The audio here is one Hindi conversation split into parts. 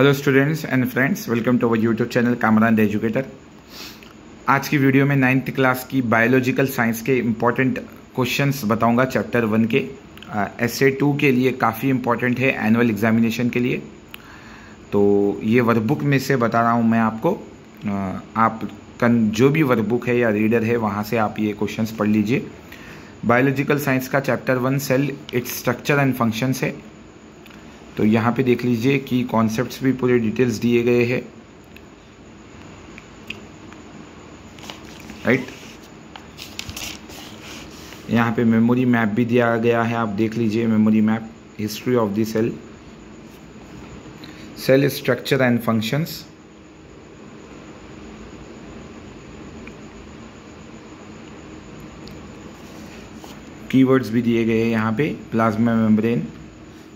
Hello students and friends welcome to our YouTube channel Kamran the educator आज की वीडियो में नाइन्थ क्लास की बायोलॉजिकल साइंस के इंपॉर्टेंट क्वेश्चंस बताऊँगा चैप्टर वन के। एस ए टू के लिए काफ़ी इंपॉर्टेंट है एनुअल एग्जामिनेशन के लिए। तो ये वर्कबुक में से बता रहा हूँ मैं आपको। आप कन, जो भी वर्कबुक है या रीडर है, वहाँ से आप ये क्वेश्चंस पढ़ लीजिए। बायोलॉजिकल साइंस का chapter one cell its structure and functions है। तो यहाँ पे देख लीजिए कि कॉन्सेप्ट्स भी पूरे डिटेल्स दिए गए हैं। राइट यहाँ पे मेमोरी मैप भी दिया गया है, आप देख लीजिए memory map history of the cell cell structure and functions keywords भी दिए गए हैं यहाँ पे plasma membrane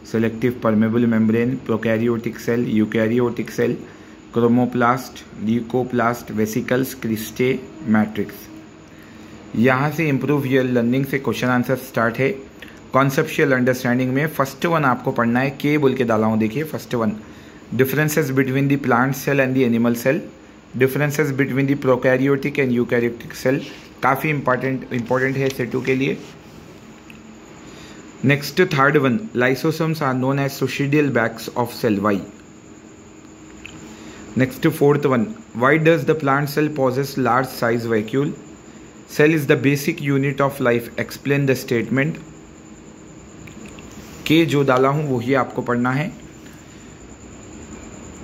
selective permeable membrane, prokaryotic cell, eukaryotic cell chromoplast leucoplast vesicles cristae matrix यहाँ से इम्प्रूव योर लर्निंग से क्वेश्चन आंसर स्टार्ट है। कॉन्सेप्शियल अंडरस्टैंडिंग में फ़र्स्ट वन आपको पढ़ना है के बोल के डाला हूँ, देखिए first one differences between the plant cell and the animal cell differences between the prokaryotic and eukaryotic cell काफ़ी इंपॉर्टेंट इंपॉर्टेंट है सेटू के लिए। Next third one lysosomes are known as suicidal bags of cell why next fourth one why does the plant cell possess large size vacuole cell is the basic unit of life explain the statement के जो डाला हूँ, वही आपको पढ़ना है।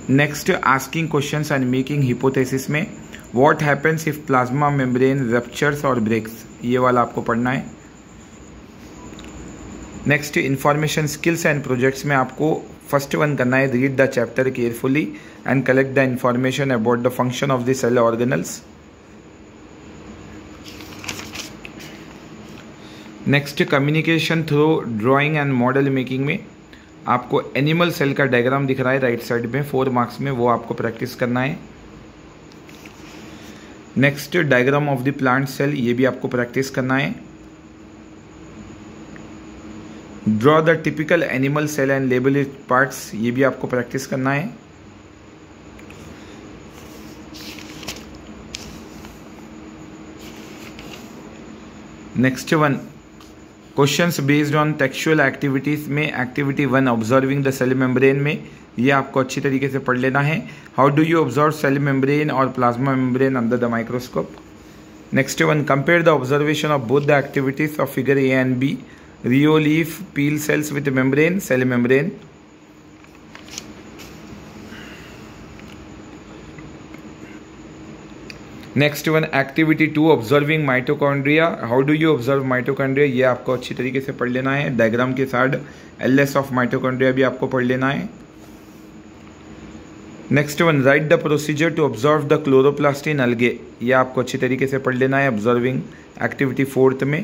Next asking question and making hypothesis में what happens if plasma membrane ruptures और ब्रेक्स ये वाला आपको पढ़ना है। Next information skills and projects में आपको फ़र्स्ट वन करना है read the chapter carefully and collect the information about the function of the cell organelles next communication through drawing and model making में आपको एनिमल सेल का डायग्राम दिख रहा है राइट साइड में फोर मार्क्स में, वो आपको प्रैक्टिस करना है। Next diagram of the plant cell ये भी आपको प्रैक्टिस करना है। Draw the typical animal cell and label it parts ये भी आपको प्रैक्टिस करना है। Next one questions based on textual activities में activity one observing the cell membrane में। ये आपको अच्छी तरीके से पढ़ लेना है। How do you observe cell membrane और plasma membrane under the microscope next one compare the observation of both the activities of figure A and B rheoleaf peel cells with membrane, cell membrane. Next one activity two observing mitochondria how do you observe mitochondria ये आपको अच्छी तरीके से पढ़ लेना है। डायग्राम के साथ एल एस ऑफ़ माइटोकॉन्ड्रिया भी आपको पढ़ लेना है। Next one write the procedure to observe the chloroplast in algae ये आपको अच्छी तरीके से पढ़ लेना है ऑब्जर्विंग एक्टिविटी फोर्थ में।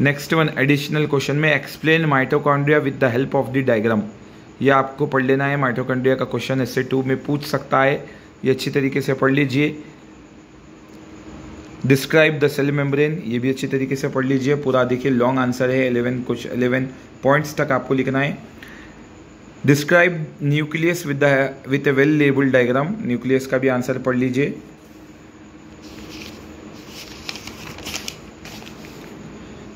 नेक्स्ट वन एडिशनल क्वेश्चन में explain mitochondria with the help of the diagram ये आपको पढ़ लेना है माइटोकॉन्ड्रिया का क्वेश्चन इससे टू में पूछ सकता है। ये अच्छी तरीके से पढ़ लीजिए। डिस्क्राइब द सेल मेम्ब्रेन ये भी अच्छी तरीके से पढ़ लीजिए। पूरा देखिए लॉन्ग आंसर है एलेवन कुछ एलेवन पॉइंट्स तक आपको लिखना है। Describe nucleus with the with a well labelled diagram nucleus का भी आंसर पढ़ लीजिए।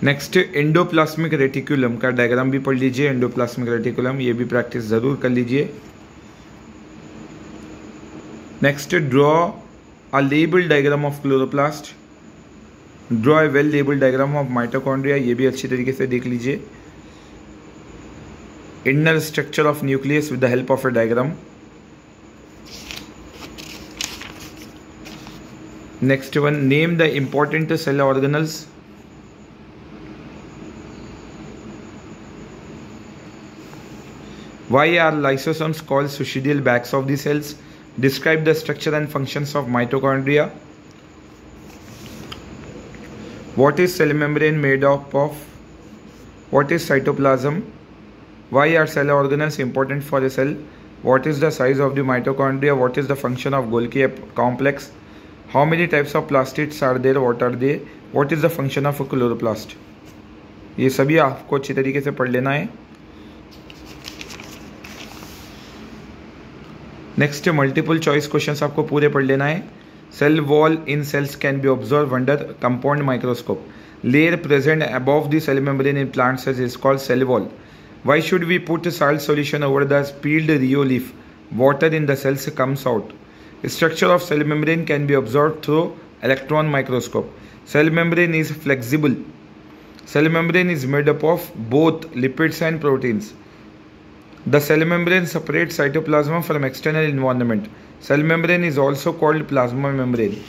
नेक्स्ट एंडोप्लास्मिक रेटिकुलम का डायग्राम भी पढ़ लीजिए एंडोप्लास्मिक रेटिकुलम ये भी प्रैक्टिस ज़रूर कर लीजिए। Next draw a label diagram of chloroplast draw a well label diagram of mitochondria ये भी अच्छी तरीके से देख लीजिए। Inner structure of nucleus with the help of a diagram next one name the important cell organelles Why are lysosomes called suicidal bags of the cells? Describe the structure and functions of mitochondria. What is cell membrane made up of? What is cytoplasm? Why are cell organelles important for a cell? What is the size of the mitochondria? What is the function of Golgi complex? How many types of plastids are there? What are they? What is the function of a chloroplast? ये सभी आपको अच्छी तरीके से पढ़ लेना है नेक्स्ट मल्टीपल चॉइस क्वेश्चन आपको पूरे पढ़ लेना है cell wall in cells can be observe under compound microscope layer present above the cell membrane in plants is called cell wall why should we put salt solution over the peeled rhoeo leaf water in the cells comes out structure of cell membrane can be observe through electron microscope cell membrane is flexible cell membrane is made up of both lipids and proteins the cell membrane separates cytoplasm from external environment. Cell membrane is also called plasma membrane.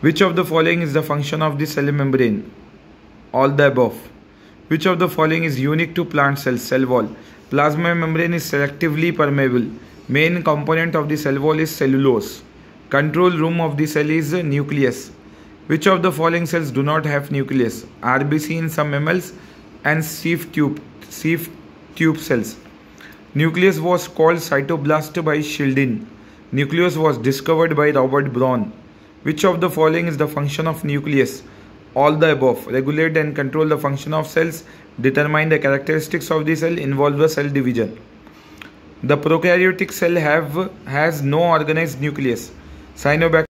Which of the following is the function of the cell membrane? All the above. Which of the following is unique to plant cells? Cell wall. Plasma membrane is selectively permeable. Main component of the cell wall is cellulose. Control room of the cell is nucleus. Which of the following cells do not have nucleus? RBC in some mammals and sieve tube, sieve tube cells. Nucleus was called cytoblast by Schleiden. Nucleus was discovered by Robert Brown. Which of the following is the function of nucleus? All the above. Regulate and control the function of cells. Determine the characteristics of the cell. Involve the cell division. The prokaryotic cell have has no organized nucleus. Cyanobacteria